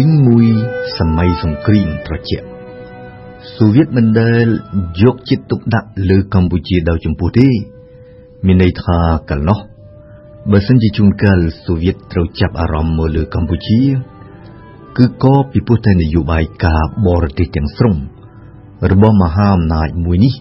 ពេញមួយសម័យសង្គ្រាមត្រជាក់សូវៀតមិនដែលយកចិត្តទុកដាក់លើកម្ពុជាដោយចំពោះទេមានន័យថាកាលនោះបើសិនជាជួនកាលសូវៀតត្រូវចាប់អារម្មណ៍មកលើកម្ពុជា គឺក៏ពីព្រោះតែនយោបាយការបរទេសទាំងស្រុងរបស់មហាអំណាចមួយនេះ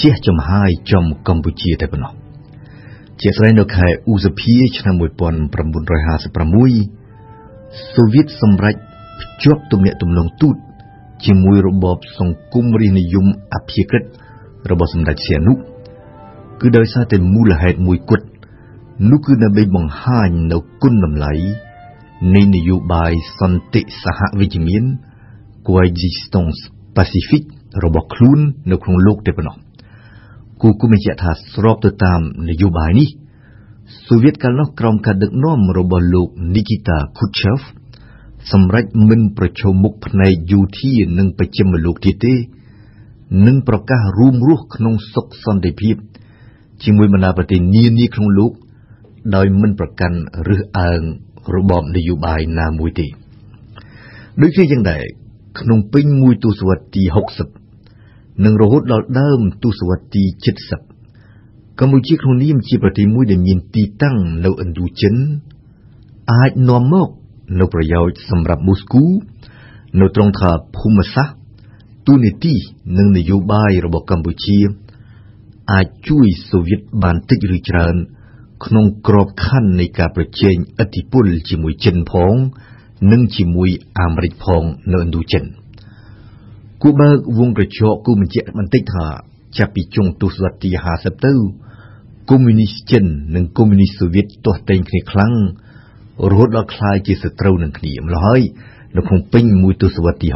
ជះចំហាយចំកម្ពុជាតែប៉ុណ្ណោះជាស្ដែងនៅខែឧសភាឆ្នាំ1956 សូវៀតសម្រេចភ្ជាប់ទំនាក់ទំនងទូតជាមួយរបបសង្គមរាស្ត្រនិយមអព្យាក្រឹតរបស់សម្ដេចសៀនុគឺដោយសារតែមូលហេតុមួយគត់នោះគឺដើម្បីបង្ហាញនៅគុណតម្លៃនៃនយោបាយសន្តិសហវិជ្ជមាន Coexistence Pacific របស់ខ្លួននៅក្នុងលោកតែប៉ុណ្ណោះគូគុំបញ្ជាក់ថាស្របទៅតាមនយោបាយនេះ សូវៀតកាលនោះក្រោមការដឹកនាំរបស់លោក Nikita Khrushchev សម្រេចមិនប្រឈមមុខផ្នែកយោធានិងបច្ចិមលោកទៀតទេនឹងប្រកាសរួមរស់ក្នុងសុខសន្តិភាព ជាមួយបណ្ដាប្រទេសនានាក្នុងលោក ដោយមិនប្រកាន់រើសអើងរបបនយោបាយណាមួយទេដូចជាយ៉ាងដែរក្នុងពេញមួយទសវត្សរ៍ទី60និងរហូតដល់ដើមទសវត្សរ៍ទី70 កម្ពុជាក្នុងនាមជាប្រទេសមួយដែលមានទីតាំងនៅឥណ្ឌូចិន អាចនាំមកនៅប្រយោជន៍សម្រាប់មូស្គូ នៅត្រង់ថាភូមិសាស្ត្រទូនីតិនិងនយោបាយរបស់កម្ពុជា អាចជួយសូវៀតបានតិចឬច្រើន ក្នុងក្របខ័ណ្ឌនៃការប្រជែងឥទ្ធិពលជាមួយចិនផង និងជាមួយអាមេរិកផងនៅឥណ្ឌូចិនគូបើកវងក្រចកគូបញ្ជាក់បន្តិចថាចាប់ពីចុងទសវត្សរ៍ទី50ទៅ កុម្មុយនីសចិននិងកុម្មុយនីសសូវៀតទាស់ទែងគ្នាខ្លាំងរហូតដល់ក្លាយជាសត្រូវនឹងគ្នាម្ល៉េះហើយនៅក្នុងពេញមួយទសវត្សរ៍ទី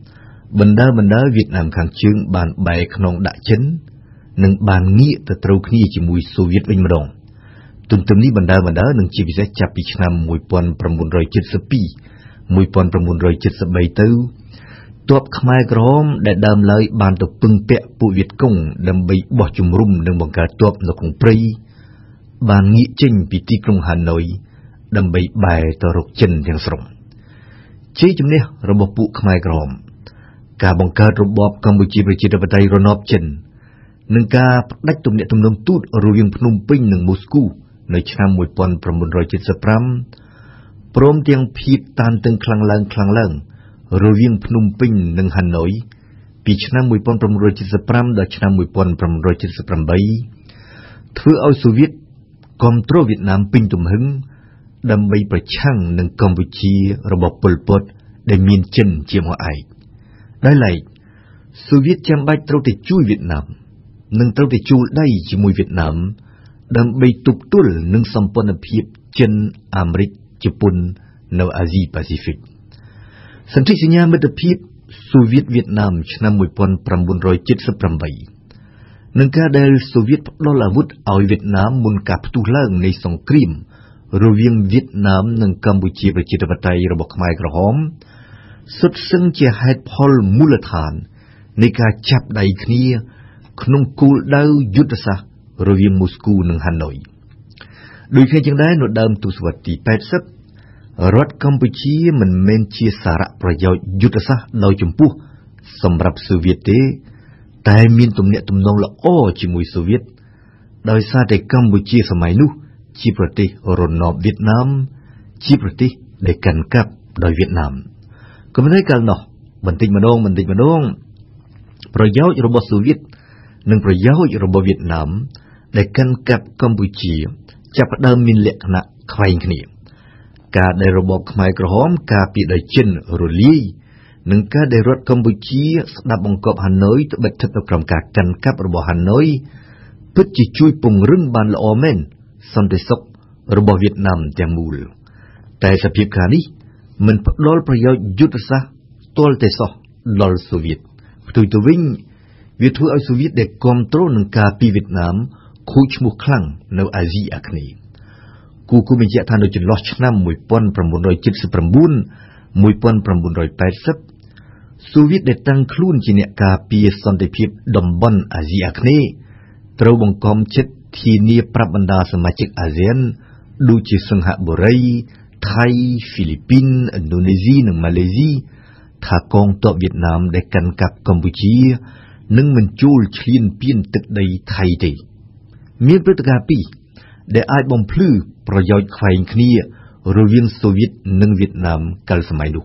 60បណ្ដាបណ្ដាវៀតណាមខាងជើងបានបែកក្នុងដាក់ចិន និងបានងាកទៅត្រូវគ្នាជាមួយសូវៀតវិញម្ដងទន្ទឹមនេះបណ្ដាបណ្ដានឹងជាពិសេសចាប់ពីឆ្នាំ1972 1973ទៅ ទ័ពខ្មែរក្រហមដែលដើមឡើយបានទៅពឹងពាក់ពួកវៀតកុងដើម្បីបោះជំរំនិងបង្កើតទ័ពនៅក្នុងព្រៃបានងាកចេញពីទីក្រុងហាណូយដើម្បីបែរទៅរកចិនទាំងស្រុងជ័យជំនះរបស់ពួកខ្មែរក្រហមការបង្កើតរបបកម្ពុជាប្រជាធិបតេយ្យរណបចិននិងការផ្ដាច់ទំនាក់ទំនងទូតរវាងភ្នំពេញនិងមូស្គូនៅឆ្នាំ1975ព្រមទាំងភាពតានតឹងខ្លាំងឡើងខ្លាំងឡើង រវាងភ្នំពេញនិងហាណូយពីឆ្នាំ1975ដល់ឆ្នាំ1978ធ្វើឲ្យសូវៀតគ្រប់គ្រងវៀតណាមពេញទំហឹងដើម្បីប្រឆាំងនឹងកម្ពុជារបស់ប៉ុលពតដែលមានចិនជាមកឯកដោយឡែកសូវៀតចាំបាច់ត្រូវតែជួយវៀតណាមនិងត្រូវតែជួលដៃជាមួយវៀតណាមដើម្បីទប់ទល់នឹងសម្ព័ន្ធភាពចិនអាមេរិកជប៉ុននៅអាស៊ីប៉ាស៊ីហ្វិក សន្ធិសញ្ញាមិត្តភាពសូវៀតវៀតណាមឆ្នាំ1978នឹងការដែលសូវៀតផ្ដល់អាវុធឲ្យវៀតណាមមុនការផ្ទុះឡើងនៃសង្គ្រាមរវាងវៀតណាមនិងកម្ពុជាប្រជាធិបតេយ្យរបស់ខ្មែរក្រហមសុទ្ធសឹងជាហេតុផលមូលដ្ឋាននៃការចាប់ដៃគ្នា ក្នុងគោលដៅយុទ្ធសាស្ត្ររវាងមូស្គូនិងហាណូយដូចគ្នាជាងដែរនៅដើមទសវត្សរ៍ទី80 រដ្ឋកម្ពុជាមិនមែនជាសារៈប្រយោជន៍យុទ្ធសាស្ត្រដោយចំពោះសម្រាប់សូវៀតទេ តែមានទំនាក់ទំនងល្អជាមួយសូវៀតដោយសារតែកម្ពុជាសម័យនោះ ជាប្រទេសរណបវៀតណាម ជាប្រទេសដែលកាន់កាប់ដោយវៀតណាមក៏ប៉ុន្តែកាលនោះបន្តិចម្ដងបន្តិចម្ដងប្រយោជន៍របស់សូវៀតនិងប្រយោជន៍របស់វៀតណាមដែលកាន់កាប់កម្ពុជា ចាប់ផ្ដើមមានលក្ខណៈខ្វែងគ្នា ការដែលរបបខ្មែរក្រហមការពីដោយចិនរលាយនិងការដែលរដ្ឋកម្ពុជាស្ដាប់បង្គាប់ហាណូយទៅបិទស្ថិតនៅក្រោមការកាន់កាប់របស់ហាណូយពិតជាជួយពង្រឹងបានល្អមែនសន្តិសុខរបស់វៀតណាមទាំងមូល តែសភាពការនេះមិនផ្ដល់ប្រយោជន៍យុទ្ធសាស្ត្រទាល់តែសោះដល់សូវៀតផ្ទុយទៅវិញវាធ្វើឲ្យសូវៀតដែលគ្រប់គ្រងនឹងការពីវៀតណាមខូចឈ្មោះខ្លាំងនៅអាស៊ីអាគ្នេយ៍ គូគូបញ្ជាក់ថានៅចន្លោះឆ្នាំ1979 1980សូវៀតដែលតាំងខ្លួនជាអ្នកការពារសន្តិភាពតំបន់អាស៊ីអាគ្នេយ៍ត្រូវបង្ខំចិត្តធានាប្រាប់បណ្ដាសមាជិកអាស៊ាន ដូចជាសិង្ហបុរី ថៃ ហ្វីលីពីន ឥណ្ឌូនេស៊ី និងម៉ាឡេស៊ីថាកងទ័ពវៀតណាមដែលកាន់កាប់កម្ពុជានឹងមិនជួលឈ្លានពានទឹកដីថៃទេ មានព្រឹត្តិការណ៍ពីរ ដែលអាចបំភ្លឺប្រយោជន៍ខ្វែងគ្នារវាងសូវៀតនិងវៀតណាមកាលសម័យនោះ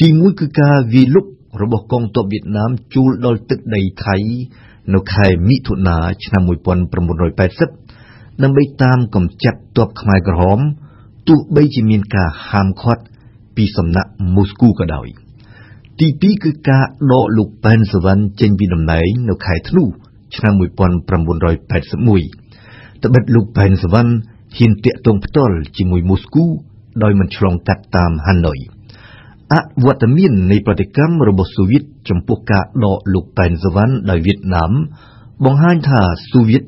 ទីមួយគឺការវាយលុករបស់កងទ័ពវៀតណាមជួលដល់ទឹកដីថៃនៅខែមិថុនាឆ្នាំ1980ដើម្បីតាមកំចាត់ទ័ពខ្មែរក្រហមទោះបីជាមានការហាមឃាត់ពីសំណាក់មូស្គូក៏ដោយទី2គឺការដកលោកប៉ែនសវណ្ណចេញពីតំណែងនៅខែធ្នូឆ្នាំ1981 ត្បិតលោកប៉ែនសវណ្ណហ៊ានតាក់ទងផ្ទាល់ជាមួយមូស្គូដោយមិនឆ្លងកាត់តាមហាណូយអវត្តមាននៃប្រតិកម្មរបស់សូវៀតចំពោះការដកលោកប៉ែនសវណ្ណដោយវៀតណាម បង្ហាញថាសូវៀត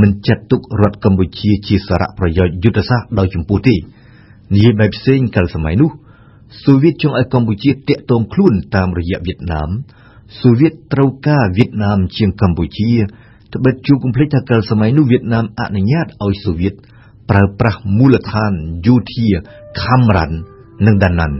មិនចាត់ទុករដ្ឋកម្ពុជាជាសារៈប្រយោជន៍យុទ្ធសាស្ត្រដោយចំពោះទេនិយាយបែបផ្សេងកាលសម័យនោះសូវៀតចង់ឲ្យកម្ពុជាតាក់ទងខ្លួនតាមរយៈវៀតណាមសូវៀតត្រូវការវៀតណាមជាងកម្ពុជា ត្បិតជួបគំភ្លេចថាកាលសម័យនោះវៀតណាមអនុញ្ញាតឲ្យសូវៀតប្រើប្រាស់មូលដ្ឋានយោធាខំរ៉ាន់និងដាណាន់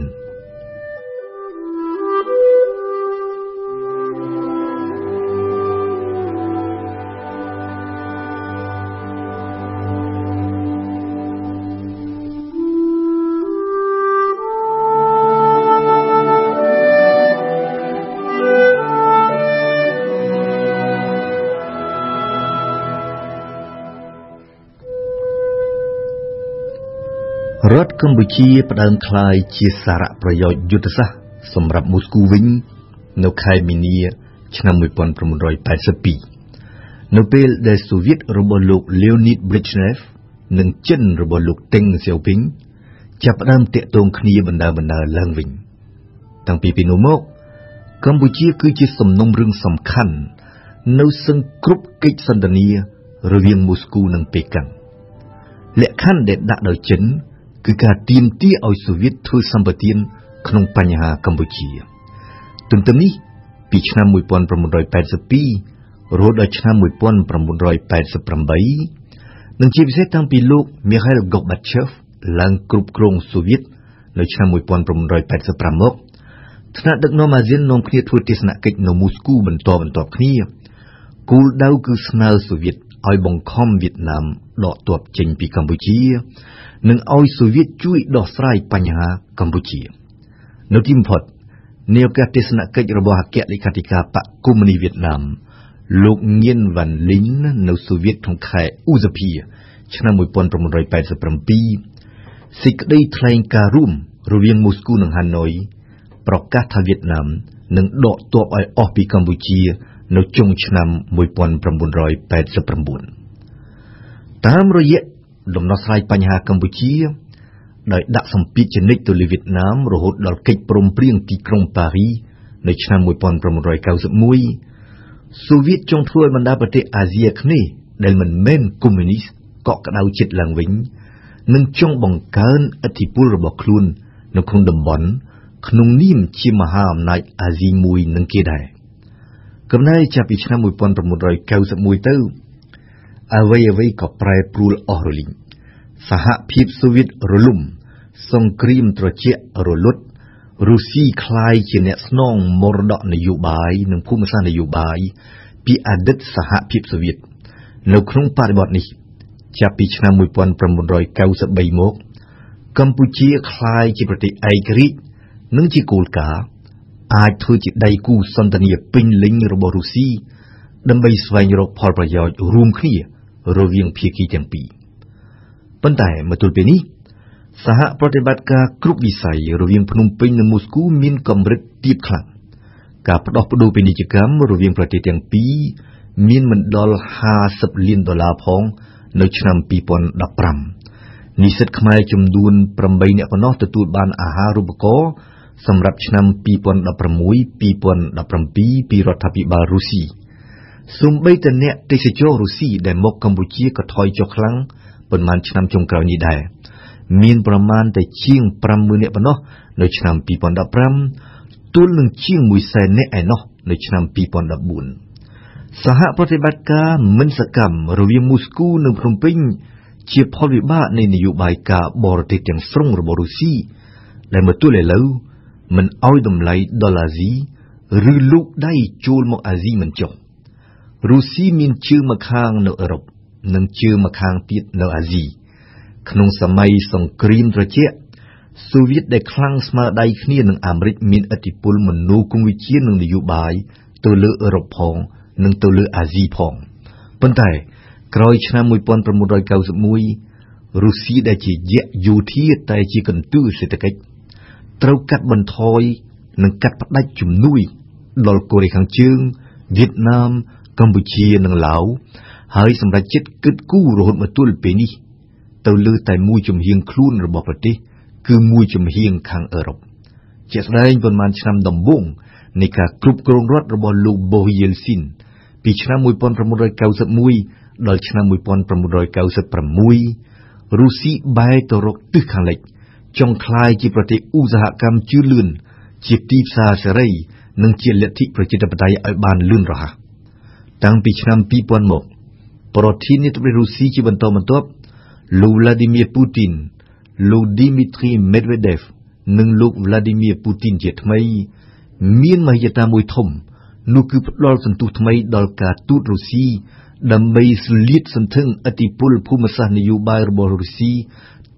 រដ្ឋកម្ពុជាផ្ដើមថ្លាយជាសារៈប្រយោជន៍យុទ្ធសាស្ត្រសម្រាប់មូស្គូវិញនៅខែមីនាឆ្នាំ1982នៅពេលដែលសូវៀតរបស់លោក Leonid Brezhnev និងចិនរបស់លោក Deng Xiaoping ចាប់ផ្ដើមតាក់ទងគ្នាបណ្ដើបណ្ដើឡើងវិញ តាំងពីពេលនោះមក កម្ពុជាគឺជាសំណុំរឿងសំខាន់នៅសឹងគ្រប់កិច្ចសន្ទនារវាងមូស្គូនិងប៉េកាំងលក្ខខណ្ឌដែលដាក់ដោយចិនគឺ ការទាមទារឲ្យសូវៀតធ្វើសម្បទានក្នុងបញ្ហាកម្ពុជាទន្ទឹមនេះពីឆ្នាំ1982រហូតដល់ឆ្នាំ1988និងជាពិសេសតាំងពីលោក Mikhail Gorbachev ឡើងគ្រប់គ្រងសូវៀតនៅឆ្នាំ1985មកថ្នាក់ដឹកនាំអាស៊ាននាំគ្នាធ្វើទស្សនកិច្ចនៅមូស្គូបន្តបន្ទាប់គ្នាគោលដៅគឺស្នើសូវៀត ឲ្យបង្ខំវៀតណាមដកទ័ពចេញពីកម្ពុជា និងឲ្យសូវៀតជួយដោះស្រាយបញ្ហាកម្ពុជា នៅទីបំផុតនាយកទេសនកិច្ចរបស់អគ្គលេខាធិការបកកុម្មុយនីសវៀតណាមលោកញៀនវ៉ាន់លីននៅសូវៀតក្នុងខែឧសភាឆ្នាំ1987សេចក្តីថ្លែងការណ៍រួមរវាងមូស្គូនិងហាណូយប្រកាសថាវៀតណាមនឹងដកទ័ពឲ្យអស់ពីកម្ពុជា នៅចុងឆ្នាំ1989តាមរយៈដំណោះស្រាយបញ្ហាកម្ពុជា ដោយដាក់សម្ពាធជានិច្ចទៅលើវៀតណាមរហូតដល់កិច្ចព្រមព្រៀងទីក្រុងប៉ារីនៅឆ្នាំ1991សូវៀតចង់ធ្វើឲ្យបណ្ដាប្រទេសអាស៊ីអាគ្នេយ៍ដែលមិនមែនកុម្មុយនីសកក់ក្ដៅចិត្តឡើងវិញនិងចង់បង្កើនឥទ្ធិពលរបស់ខ្លួន នៅក្នុងតំបន់ក្នុងនាមជាមហាអំណាចអាស៊ីមួយនឹងគេដែរ កំណែចាប់ពីឆ្នាំ1991ទៅអ្វីអ្វីក៏ប្រែប្រួលអស់រលីងសហភាពសូវៀតរលំសង្គ្រាមត្រជាក់រលត់រុស្ស៊ីคล้ายជាអ្នកស្នងមរតកនយោបាយនិងភូមិសាស្ត្រនយោបាយពីអតីតសហភាពសូវៀតនៅក្នុងបរិបទនេះចាប់ពីឆ្នាំ1993មកកម្ពុជាคล้ายជាប្រទេសឯករាជ្យនិងជាគោលការណ៍ អាចធ្វើជាដៃគូសន្ទនាពេញលេញរបស់រុស្ស៊ីដើម្បីស្វែងរកផលប្រយោជន៍រួមគ្នារវាងភាគីទាំងពីរប៉ុន្តែមកទល់ពេលនេះសហប្រតិបត្តិការគ្រប់វិស័យរវាងភ្នំពេញនិងមូស្គូមានកម្រិតទាបខ្លាំងការផ្ដោះប្ដូរពាណិជ្ជកម្មរវាងប្រទេសទាំងពីរមានមិនដល់50លានដុល្លារផងនៅឆ្នាំ2015និស្សិតខ្មែរចំនួន8នាក់ប៉ុណ្ណោះទទួលបានអាហារូបករណ៍ សម្រាប់ឆ្នាំ2016-2017ពីរដ្ឋាភិបាលរុស្ស៊ីសូម្បីតែអ្នកទេសចររុស្ស៊ីដែលមកកម្ពុជាក៏ថយចុះខ្លាំងប៉ុន្មានឆ្នាំចុងក្រោយនេះដែរមានប្រមាណតែជាង50000នាក់ប៉ុណ្ណោះនៅឆ្នាំ2015ទល់នឹងជាង100,000នាក់ឯណោះនៅឆ្នាំ2014សហប្រតិបត្តិការមិនសកម្មរវាងមូស្គូនិងភ្នំពេញជាផលវិបាកនៃនយោបាយការបរទេសទាំងស្រុងរបស់រុស្ស៊ីដែលមកទល់ឥឡូវ មិនអោយតម្លៃដល់អាស៊ីឬលូកដៃចូលមកអាស៊ីមិនចុះរុស្ស៊ីមានជើងម្ខាងនៅអឺរ៉ុបនិងជើងម្ខាងទៀតនៅអាស៊ីក្នុងសម័យសង្គ្រាមត្រជាក់សូវៀតដែលខ្លាំងស្មើដៃគ្នានឹងអាមេរិកមានឥទ្ធិពលមនោគមវិជ្ជានិងនយោបាយទៅលើអឺរ៉ុបផងនិងទៅលើអាស៊ីផងប៉ុន្តែក្រោយឆ្នាំ1991រុស្ស៊ីដែលជាយៈយោធាតែជាកន្ទឿសេដ្ឋកិច្ច ត្រូវកាត់បន្ថយនិងកាត់ផ្តាច់ជំនួយដល់កូរ៉េខាងជើងវៀតណាម កម្ពុជានិងឡាវហើយសម្រាប់ចិត្តគិតគូររហូតមកទល់ពេលនេះ ទៅលើតែមួយជំហៀងខ្លួនរបស់ប្រទេស គឺមួយជំហៀងខាងអឺរ៉ុបជាក់ស្ដែងប៉ុន្មានឆ្នាំដំបូងនៃការគ្រប់គ្រងរដ្ឋរបស់លោកបូយេលស៊ីនពីឆ្នាំ1991ដល់ឆ្នាំ1996រុស្ស៊ីបែរទៅរកទិសខាងលិច ចង់ក្លាយជាប្រទេសឧស្សាហកម្មជឿនលឿនជាទីផ្សារសេរី និងជាលទ្ធិប្រជាធិបតេយ្យឲ្យបានលឿនរហ័សតាំងពីឆ្នាំ2000មក ប្រធានាធិបតីរុស្ស៊ីជាបន្តបន្ទាប់លោក Vladimir Putin លោក Dmitry Medvedev និងលោក Vladimir Putin ជាថ្មី មានមហិច្ឆតាមួយធំនោះគឺផ្ដល់សន្ទុះថ្មីដល់ការទូតរុស្ស៊ីដើម្បីស្លៀតសន្ធឹងឥទ្ធិពលភូមិសាស្ត្រនយោបាយរបស់រុស្ស៊ី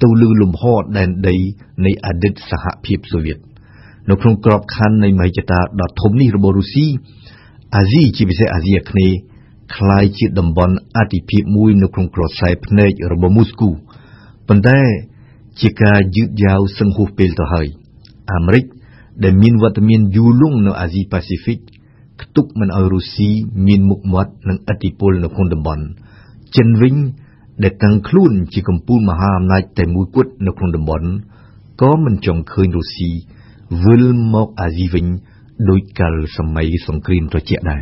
ទៅលើលំហដែនដីនៃអតីតសហភាពសូវៀតនៅក្នុងក្របខ័ណ្ឌនៃមហិច្ឆតាដ៏ធំនេះរបស់រុស្ស៊ីអាស៊ីជាពិសេសអាស៊ីអាគ្នេយ៍คล้ายជាតំបន់អធិភាពមួយនៅក្នុងក្រសែភ្នែករបស់មូស្គូប៉ុន្តែជាការយឺតយ៉ាវសឹងហួសពេលទៅហើយអាមេរិកដែលមានវត្តមានយូរលង់នៅអាស៊ីប៉ាស៊ីហ្វិកខ្ទប់មិនឲ្យរុស្ស៊ីមានមុខមាត់និងឥទ្ធិពលនៅក្នុងតំបន់ចិនវិញ ដែលតាំងខ្លួនជាកម្ពុជាមហាអំណាចតែមួយគត់នៅក្នុងតំបន់ក៏មិនចង់ឃើញរុស្ស៊ីវិលមកអាស៊ីវិញដោយកាលសម័យសង្គ្រាមត្រជាក់ដែរ